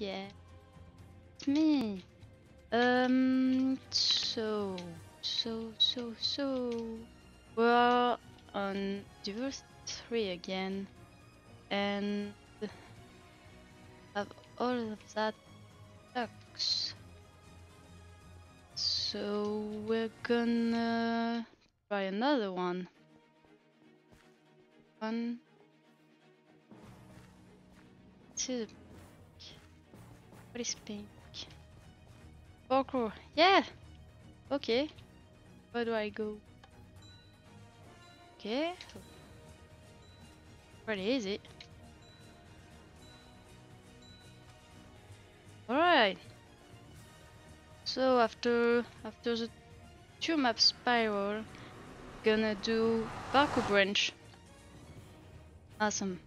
again. It's me. Um. So, so, so, so. We're on Diversity 3 again. And have all of that sucks. So we're gonna try another one. One. Two. What is pink? Oh, parkour. Yeah. Okay. Where do I go? Okay. Where is it? Alright. So after after the two map spiral, gonna do parkour branch. Awesome.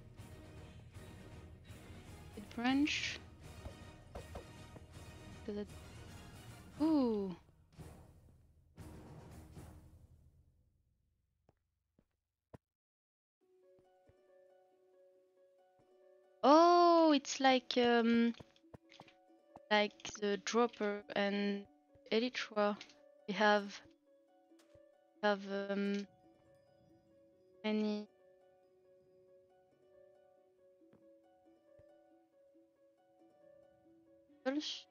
Branch. Does it- Ooh. Oh, it's like um like the dropper and elytra. We have have um many levels.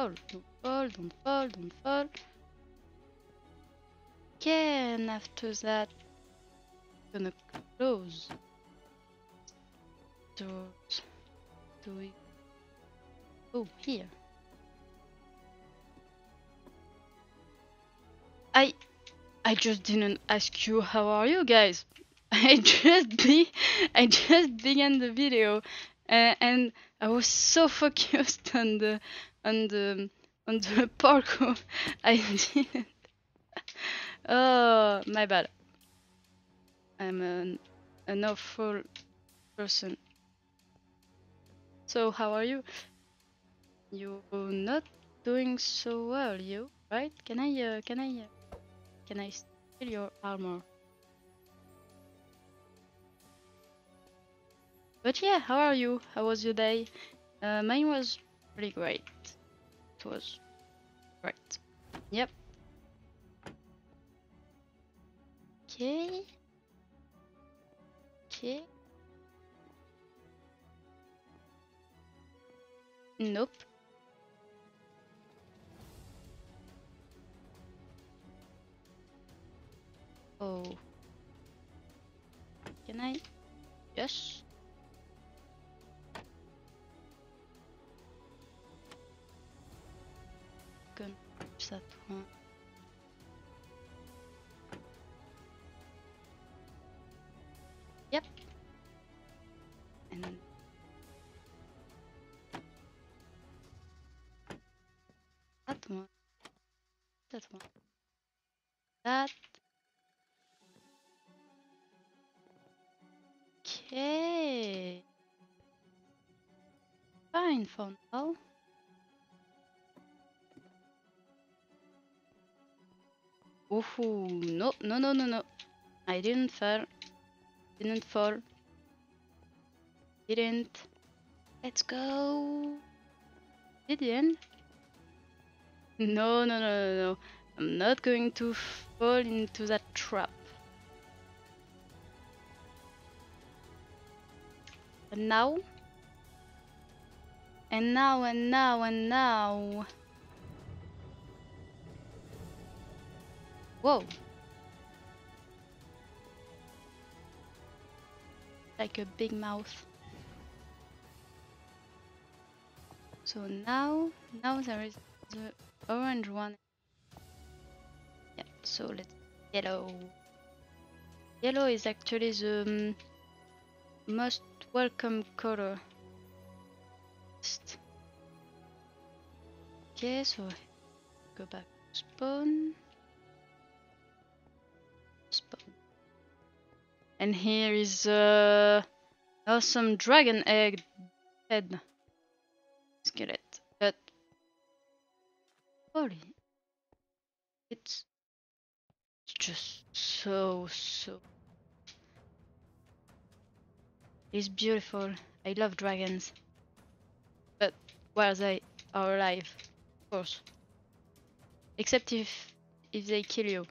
Fall, don't fall, don't fall, don't fall. Okay, and after that, I'm gonna close doors. Do we? Oh, here. I, I just didn't ask you how are you guys. I just be, I just began the video, uh, and I was so focused on the, on the, on the parkour. I didn't. Oh, my bad. I'm an, an awful person. So, how are you? You're not doing so well, you, right? Can I, uh, can I, uh, can I steal your armor? But yeah, how are you? How was your day? Uh, mine was pretty great. It was great. Yep. Okay. Okay. Nope. Oh. Can I? Yes. Use that. Yep. And that one. That one. That. Okay. Fine for now. Ooh, no, no, no, no, no. I didn't fall. Didn't fall. Didn't. Let's go. Didn't. No, no, no, no, no. I'm not going to fall into that trap. And now? And now, and now, and now. Whoa. Like a big mouth. So now, now there is the orange one Yeah, So let's yellow. Yellow is actually the um, most welcome color. Okay, so go back to spawn. Spawn. And here is uh, awesome dragon egg head skeleton. But holy, it's just so so. It's beautiful. I love dragons, but while they are alive, of course. Except if if they kill you.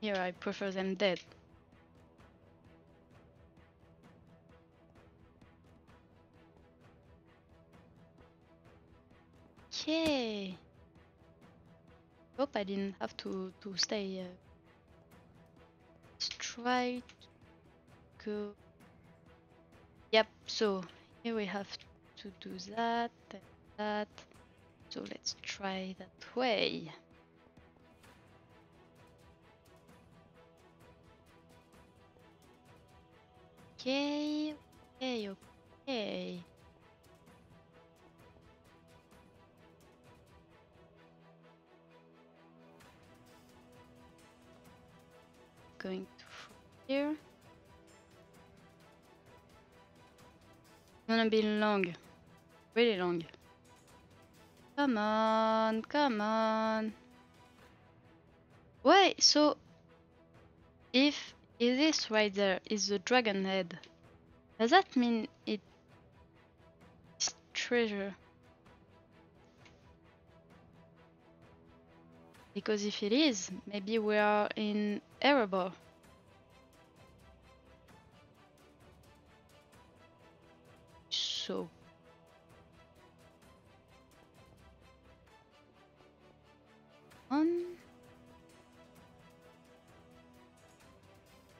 Here, I prefer them dead. Okay. Hope I didn't have to to stay. Uh, let's try to go. Yep. So here we have to do that and that. So let's try that way. Okay. Okay. Okay. Going to here. Gonna be long, really long. Come on, come on. Wait, so if if this right there is the dragon head, does that mean it is treasure? Because if it is, maybe we are in Erebor. So. On.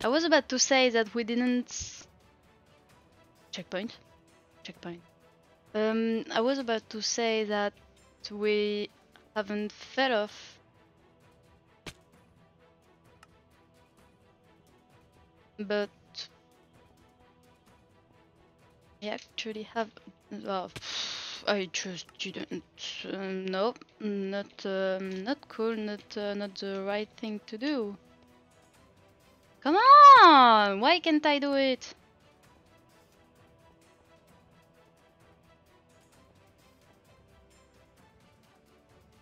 I was about to say that we didn't. Checkpoint. Checkpoint. Um, I was about to say that we haven't fell off but I actually have. Uh, I just didn't. Um, no, not um, not cool. Not uh, not the right thing to do. Come on! Why can't I do it?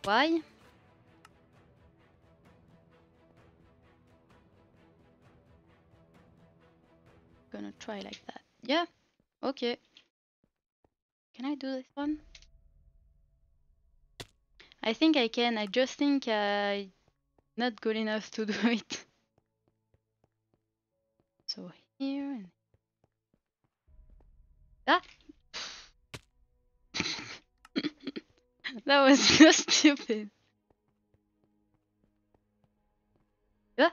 Why? Try like that. Yeah, okay. Can I do this one? I think I can. I just think I not good enough to do it. So here and ah. that was so stupid. Ah.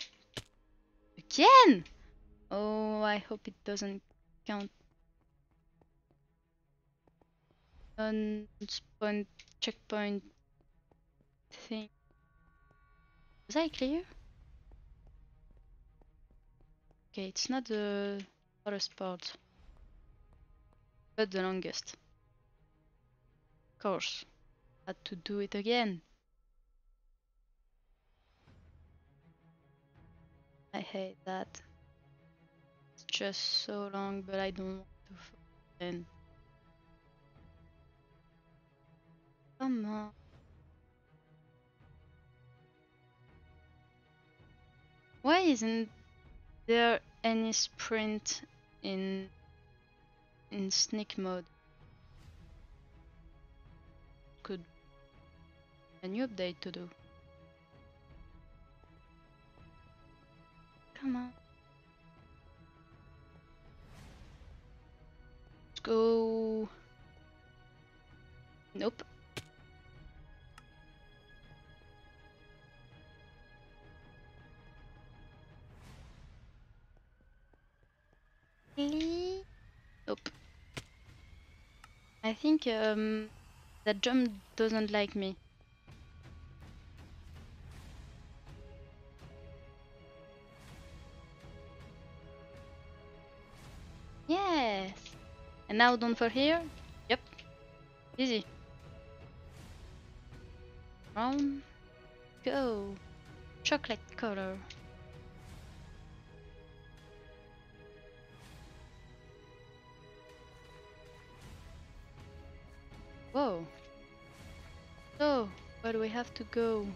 Again. Oh, I hope it doesn't count. Unspawn checkpoint thing. Was I clear? Okay, it's not the hardest part, but the longest. Of course, had to do it again. I hate that. Just so long, but I don't want to end. Come on. Why isn't there any sprint in in sneak mode? Could a new update to do. Come on. go... Nope. Nope. I think um, that jump doesn't like me. Yes! And now down for here? Yep. Easy. Round. Go. Chocolate color. Whoa. So, where do we have to go?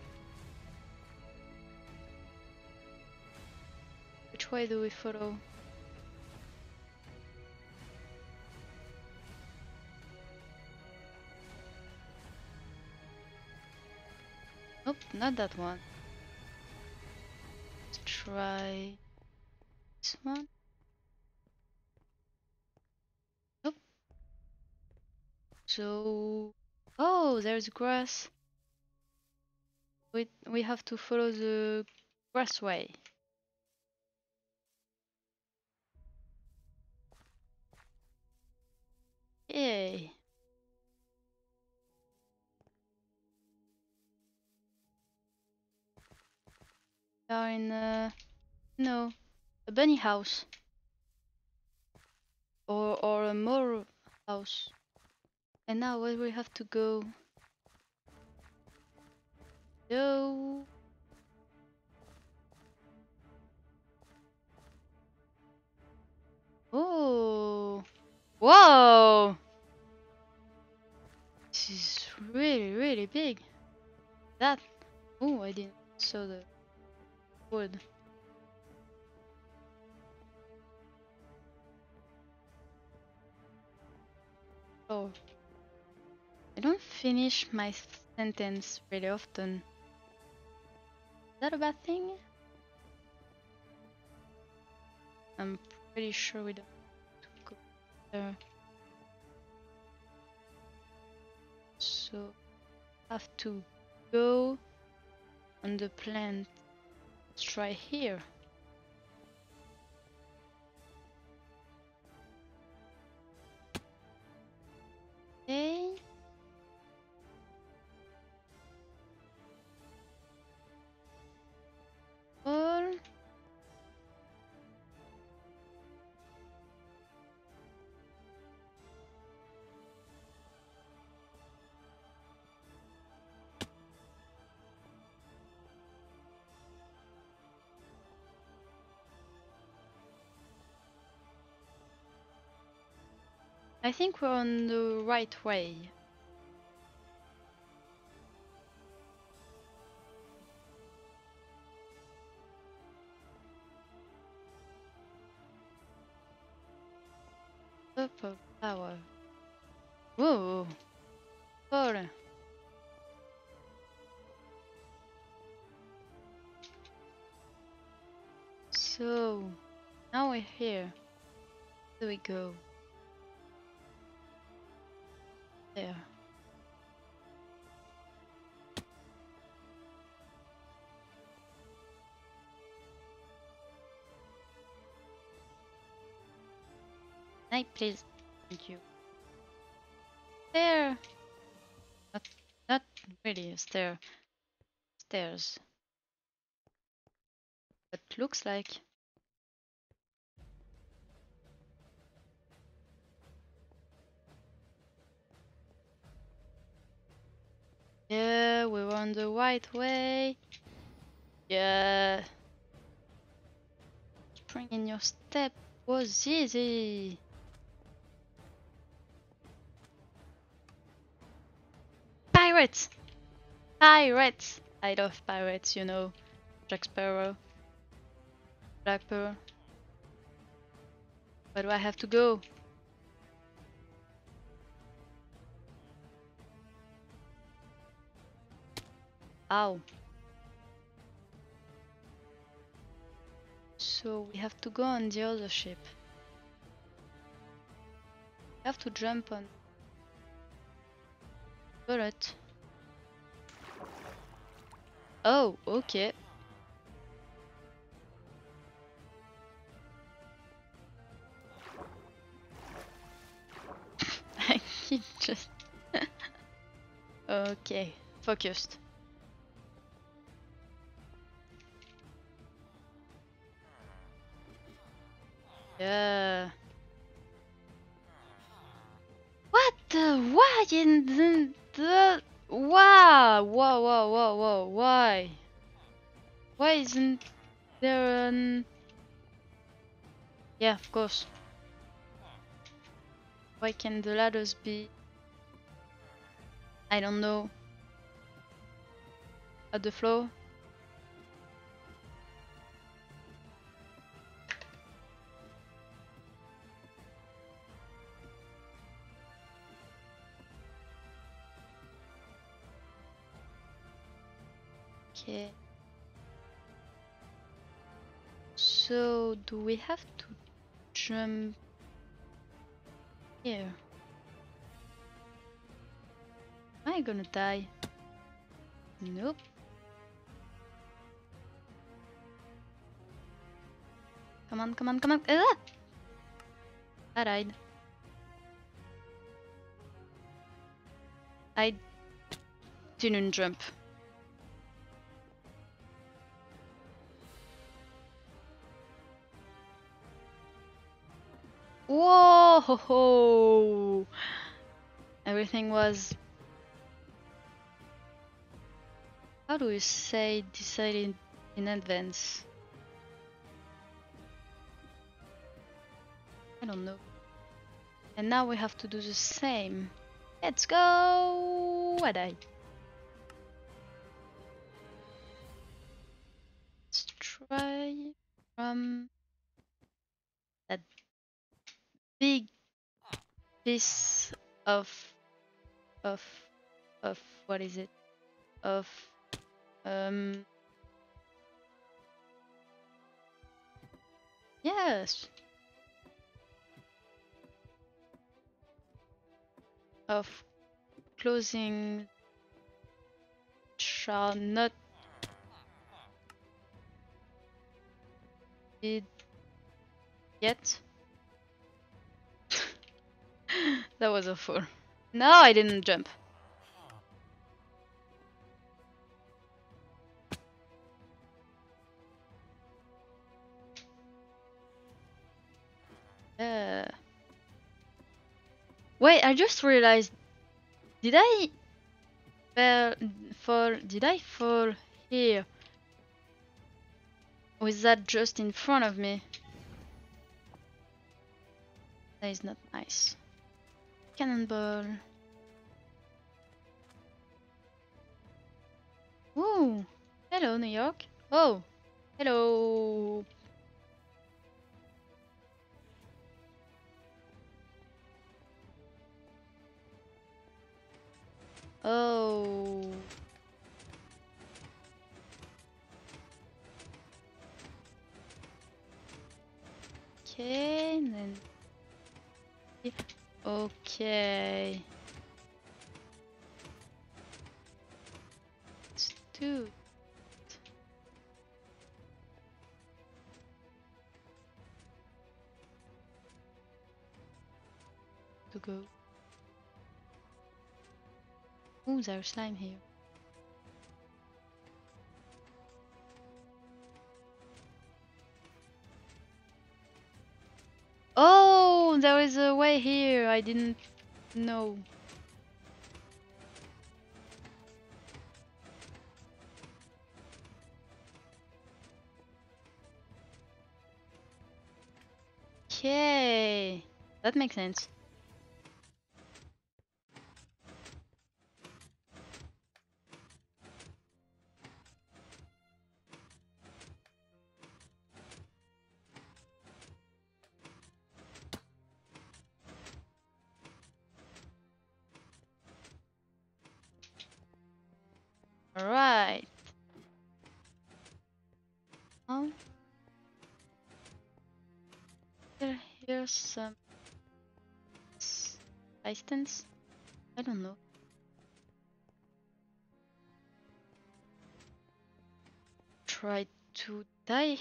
Which way do we follow? Not that one. Let's try this one. Nope. So, oh, there's grass. We we have to follow the grass way. Yay. We are in a no a bunny house or or a mole house. And now where we have to go? No. Oh. Whoa. This is really, really big. That. Oh, I didn't saw the wood. Oh. I don't finish my sentence really often. Is that a bad thing? I'm pretty sure we don't go there. So have to go on the plant. Let's try here. I think we're on the right way. Purple flower. Whoa! Four. So now we're here. Here we go. There. Night, please. Thank you. There. Not, not really a stair. Stairs. But looks like. Yeah, we were on the right way. Yeah. Spring in your step was easy. Pirates! Pirates! I love pirates, you know. Jack Sparrow. Black Pearl. Where do I have to go? Ow. So we have to go on the other ship. We have to jump on bullet. Oh, okay. I keep just okay, focused. Yeah. the why in the, the wow whoa whoa whoa whoa why? Why isn't there an yeah of course. Why can the ladders be I don't know at the floor Okay. So, do we have to jump here? Am I gonna die? Nope. Come on, come on, come on. Ah! I died. I didn't jump. Ho, ho. Everything was. How do you say decided in advance? I don't know. And now we have to do the same. Let's go! What I. Let's try from that big piece of of of what is it? Of um yes. Of closing shall not be yet that was a fool. No, I didn't jump. Uh. Wait, I just realized. Did I fall? fall did I fall here? Is that just in front of me? That is not nice. Cannonball. Ooh, hello New York. Oh, hello. Oh. Okay, and then. Okay. Let's do. To go. Ooh, there's slime here. Way here. I didn't know. Okay, that makes sense.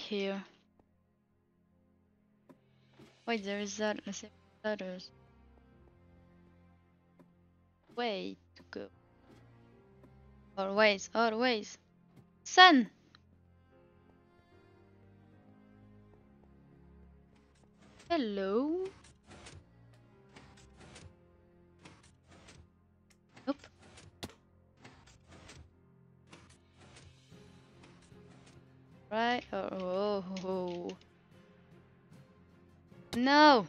Here. Wait, there is that. Let's see. Ladders. Way to go. Always, always. Sun! Hello? Right? Oh. No!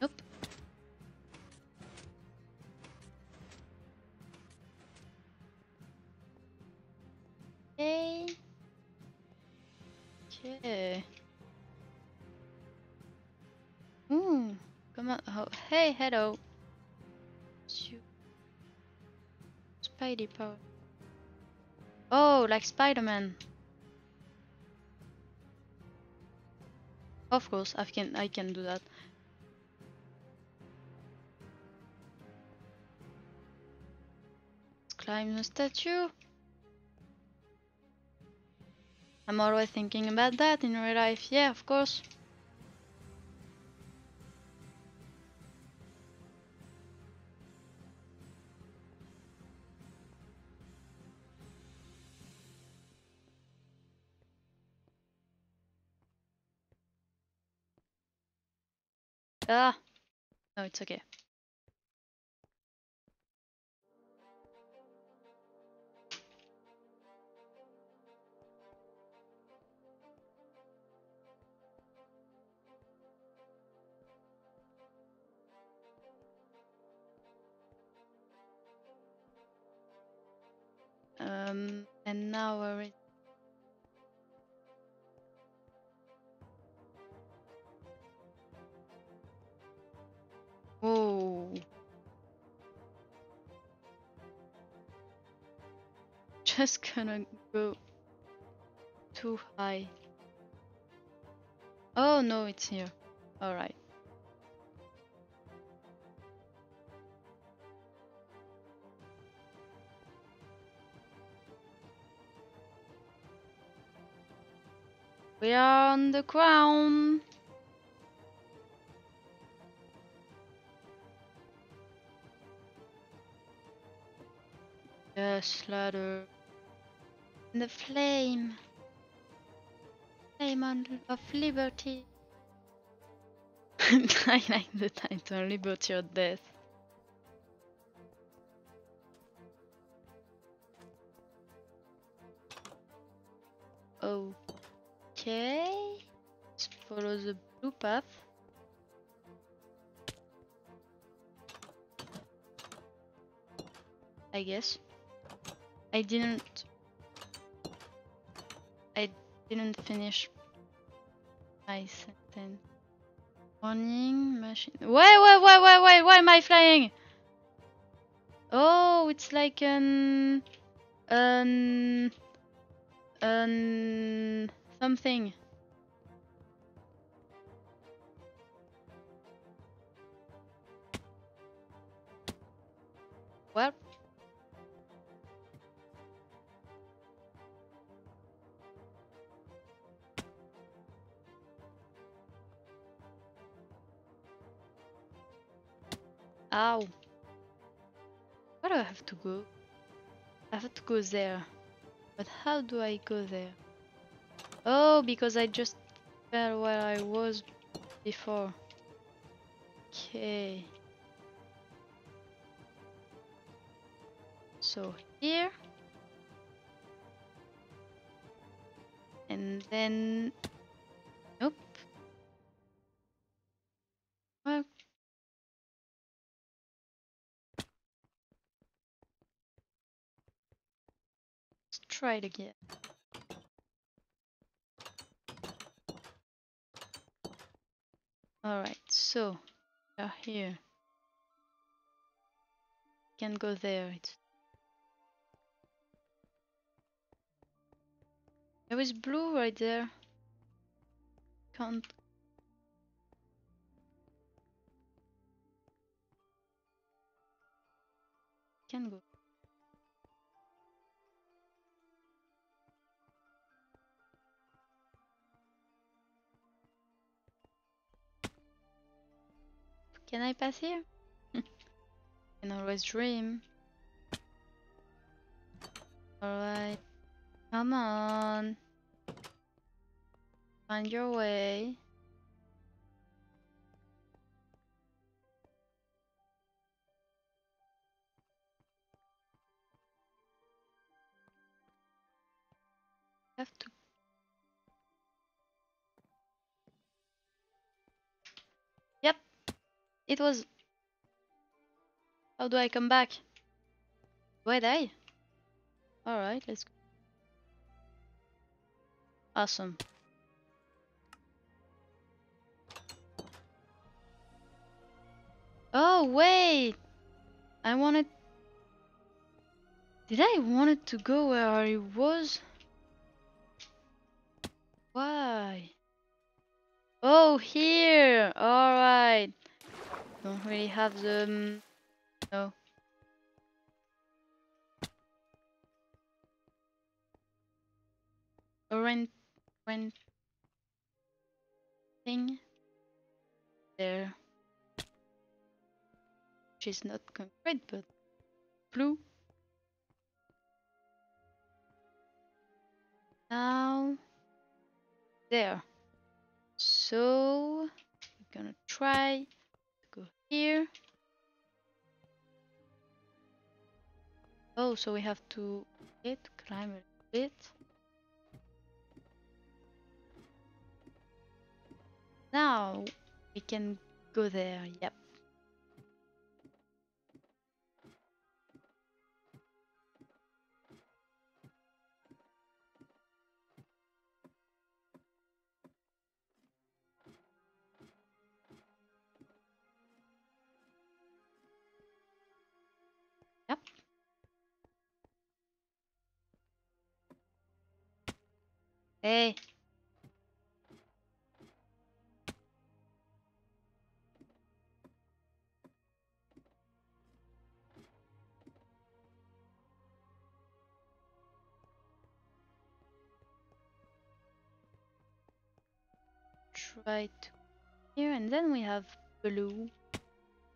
Nope. Okay. Hmm. Come on. Oh, hey, hello. Spidey power. Oh, like Spider-Man. Of course, I can I can do that. Let's climb the statue. I'm always thinking about that in real life. Yeah, of course. Ah, no, it's okay. Um, and now we're Whoa. Just gonna go too high. Oh no, it's here. Alright. We are on the ground. Yes, ladder. The flame. Flame of liberty. I like the title, Liberty or Death. Okay. Let's follow the blue path. I guess. I didn't. I didn't finish my sentence. Warning machine. Wait, wait, wait, wait, wait. Why am I flying? Oh, it's like an, an, an something. Well. Ow. Where do I have to go? I have to go there. But how do I go there? Oh, because I just fell where I was before. Okay. So here. And then... try it again. Alright, so we are here. Can go there. It's there is blue right there. Can't can go. Can I pass here? Can always dream. Alright. Come on. Find your way. have to it was. How do I come back? Do I die? Alright, let's go. Awesome. Oh, wait! I wanted. Did I wanted to go where I was? Why? Oh, here! Alright. Don't really have the. um, No. Orange. Orange. Thing. There. Which is not concrete, but blue. Now. There. So. We're gonna try here. Oh, so we have to hit, climb a bit. Now we can go there, yep. Yep. Hey. Try to here and then we have blue.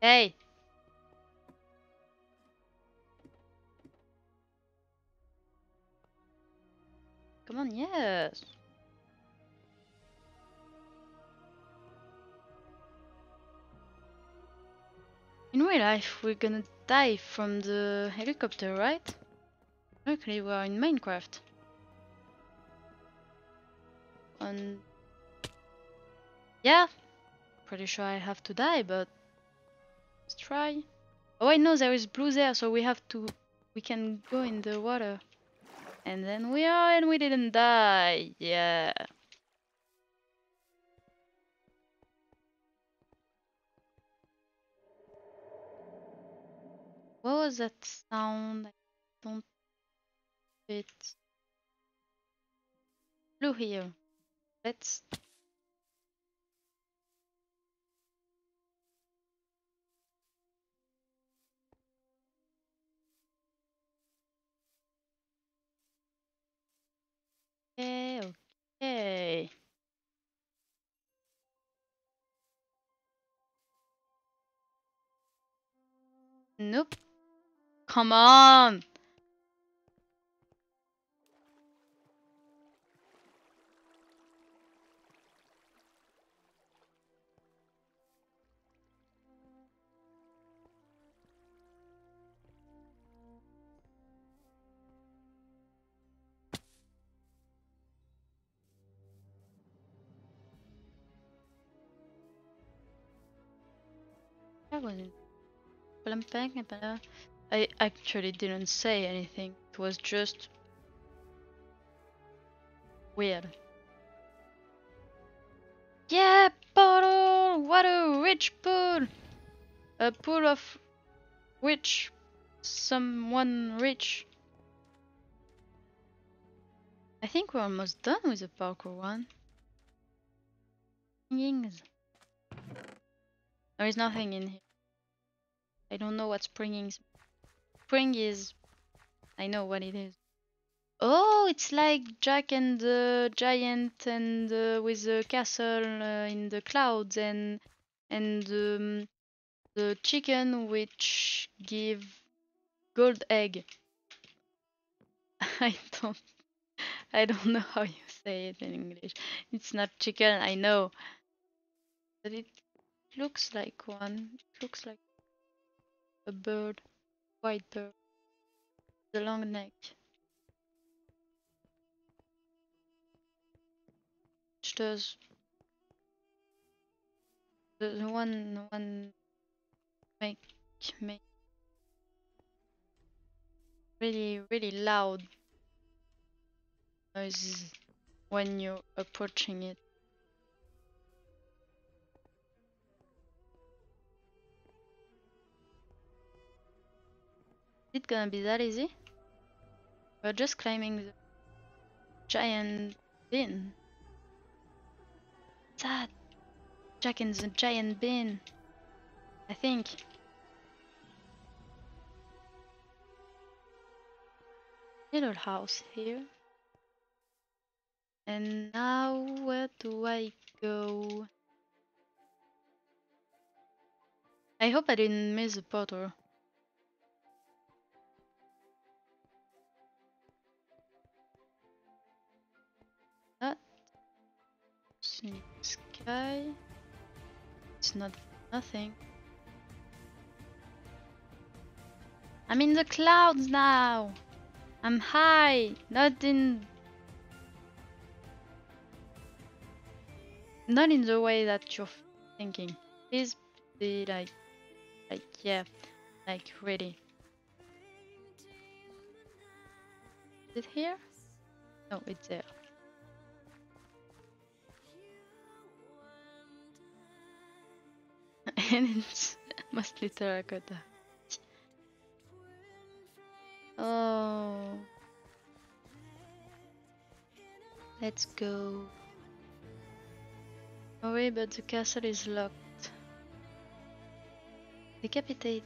Hey. Come on, yes. In real life, we're gonna die from the helicopter, right? Luckily, we are in Minecraft. And yeah, pretty sure I have to die, but let's try. Oh, I know there is blue there, so we have to. We can go in the water. And then we are, and we didn't die. Yeah. What was that sound? I don't fit. Blue here. Let's. Okay, okay. Nope. Come on. That wasn't I actually didn't say anything. It was just weird. Yeah, bottle! What a rich pool! A pool of which someone rich. I think we're almost done with the parkour one. Springings. There is nothing in here. I don't know what springing is. Spring is. I know what it is. Oh, it's like Jack and the Giant and uh, with the castle uh, in the clouds and and um, the chicken which give gold egg. I don't I don't know how you say it in English. It's not chicken, I know. But it looks like one. It looks like a bird, white bird, the long neck. does the, the one one make make really really loud noises when you're approaching it. It gonna be that easy? We're just climbing the giant bin. That? Jack in the giant bin. I think. Little house here. And now where do I go? I hope I didn't miss the portal. Sky. It's not nothing. I'm in the clouds now. I'm high, not in not in the way that you're thinking. Please be like like yeah, like ready. Is it here? No, it's there. and it's mostly terracotta. Oh. Let's go. Wait, but the castle is locked. Decapitate.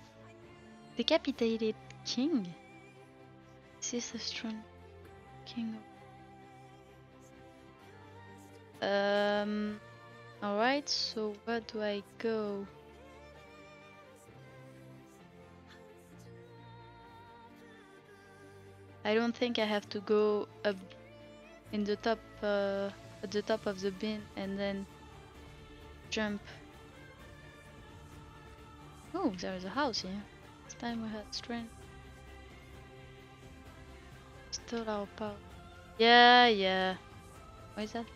Decapitated king? This Is a strong king? Um. Alright, so where do I go? I don't think I have to go up in the top, uh, at the top of the bin and then jump. Oh, there is a house here. This time we had strength. Still our power. Yeah, yeah. What is that?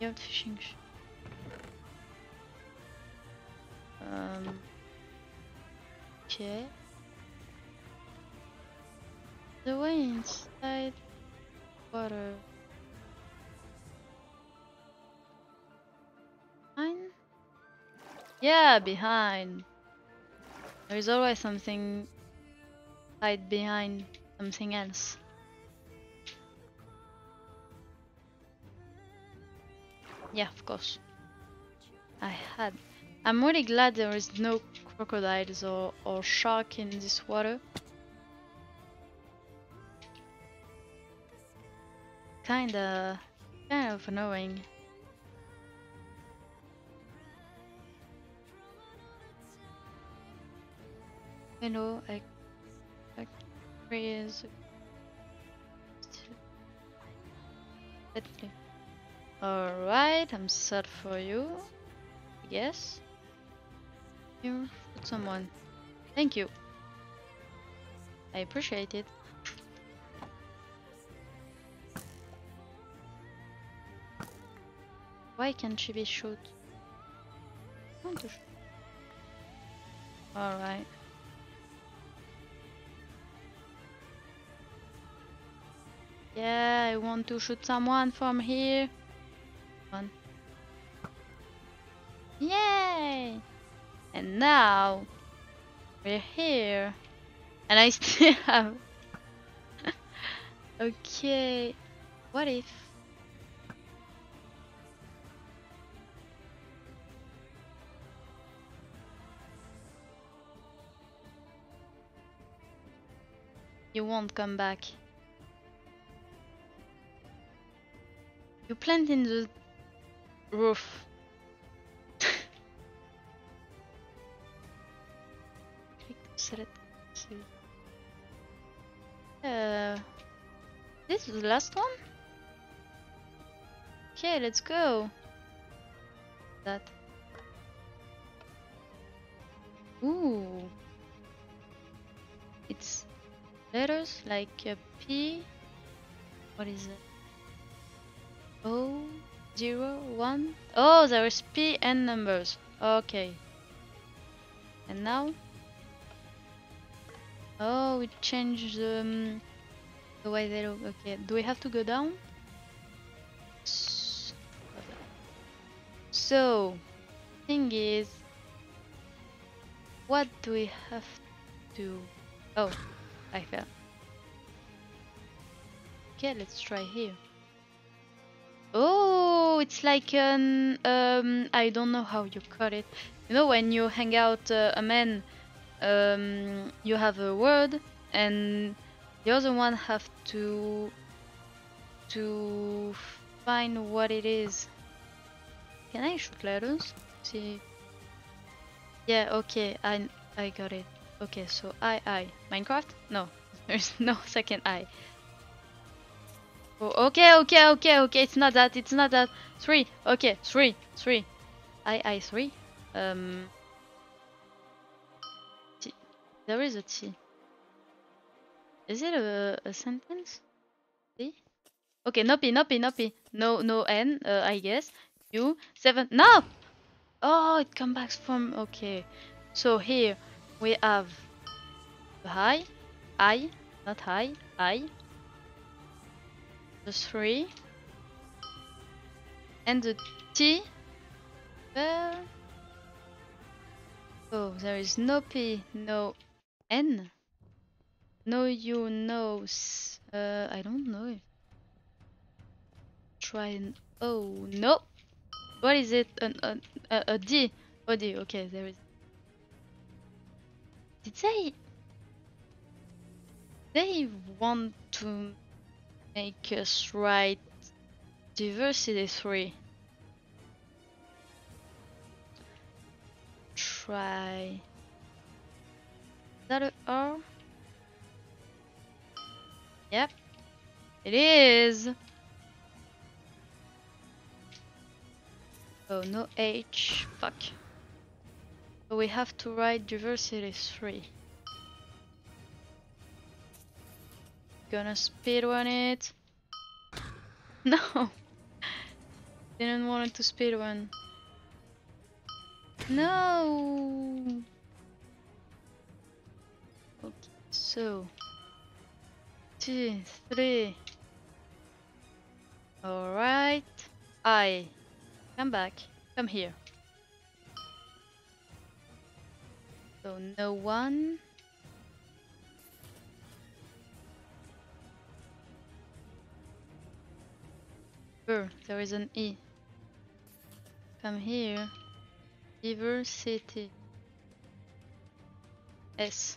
Yacht fishing. sh- Um. Okay. The way inside water. Behind? Yeah, behind. There is always something hide behind something else. Yeah, of course. I had. I'm really glad there is no crocodiles or, or shark in this water. Kinda, kind of annoying. Hello, I, I. Let's play. Alright, I'm sad for you. Yes. Here, put someone. Thank you. I appreciate it. Why can't she be shot? Alright. Yeah, I want to shoot someone from here. One. Yay! And now we're here. And I still have. okay. What if. You won't come back. You plant in the roof. Uh, this is the last one. Okay, let's go. That. Ooh. Letters like P. What is it? O zero, one. Oh, there is P and numbers. Okay. And now? Oh, we changed the, um, the way they look. Okay, do we have to go down? So, thing is, what do we have to? Oh, I fell. Okay, let's try here. Oh, it's like an um, I don't know how you call it. You know when you hang out uh, a man, um, you have a word, and the other one have to to find what it is. Can I shoot letters? See. Yeah. Okay. I I got it. Okay. So I I Minecraft? No. There's no second I. Oh, okay, okay, okay, okay. It's not that. It's not that. Three. Okay, three, three. I, I, three. Um. T. There is a T. Is it a, a sentence? T. Okay, no P, no P, no P. No, no N. Uh, I guess. U seven. No. Oh, it comes back from. Okay. So here we have the high, I, not high, I. The 3 and the T. Uh, oh there is no P no N. No U no S. Uh, I don't know try an O no. What is it? An, an, a, a D. Oh D okay there is did they they want to make us write diversity 3. Try. Is that a R? Yep. It is. Oh, no H. Fuck. So we have to write diversity 3. Gonna speedrun it. No! Didn't want to speedrun. No! Okay, so. Two, three. Alright. I. Come back. Come here. So no one. Sure, there is an E. Come here. Diversity. S.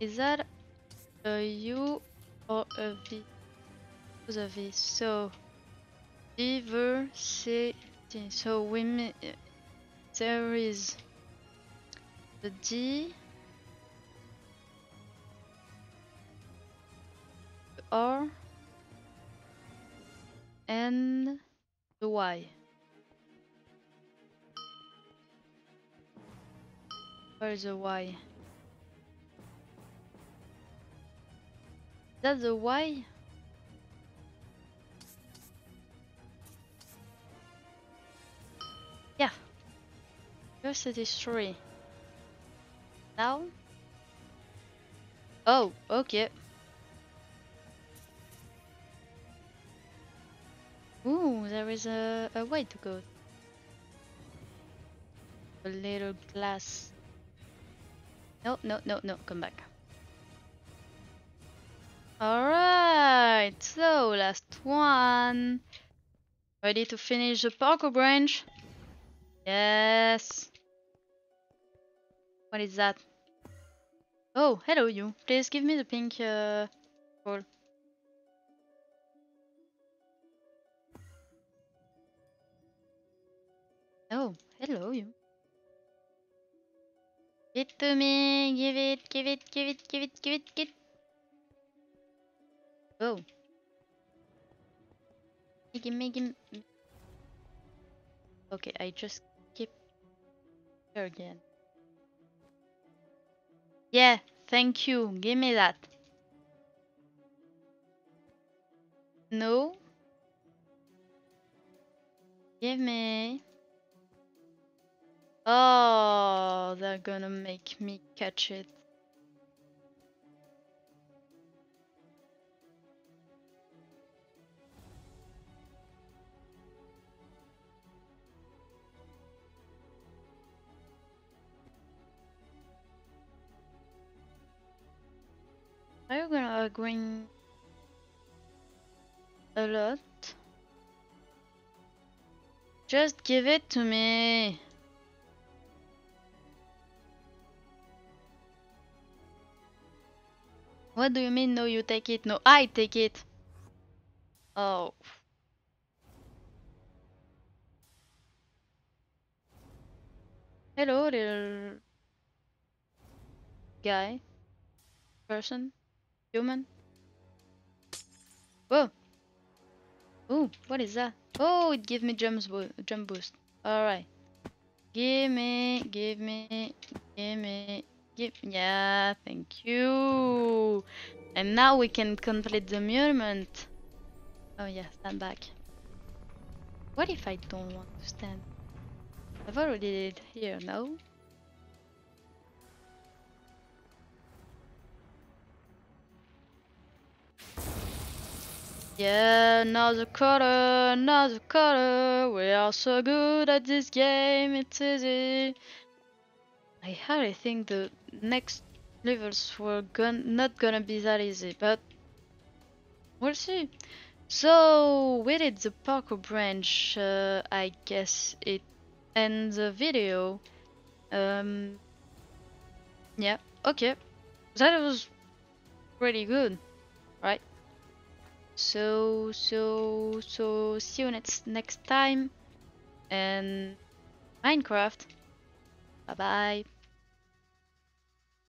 Is that a U or a V? What's a V? So, diversity. So we there is the D, the R, and the Y. Where is the Y? That's the Y? Diversity 3. Now? Oh, okay. Ooh, there is a, a way to go. A little glass. No, no, no, no, come back. Alright, so last one. Ready to finish the parkour branch? Yes. What is that? Oh, hello you. Please give me the pink uh, ball. Oh, hello you. Give it to me. Give it, give it, give it, give it, give it, give it. Oh. Give me, give me. Okay, I just keep her again. Yeah, thank you. Give me that. No. Give me. Oh, they're gonna make me catch it. Are you gonna going a lot? Just give it to me. What do you mean no you take it? No, I take it. Oh. Hello little guy. Person. Human. Whoa. Oh, what is that? Oh, it gives me jump, bo jump boost. Alright. Give me, give me, give me, give Yeah, thank you. And now we can complete the movement. Oh yeah, stand back. What if I don't want to stand? I've already did here, no? Yeah, another color, another color. We are so good at this game, it's easy. I hardly think the next levels were gon not gonna be that easy, but we'll see. So we did the parkour branch. Uh, I guess it ends the video. Um, yeah, okay. That was pretty good? So, so, so, see you next next time, and Minecraft. Bye bye.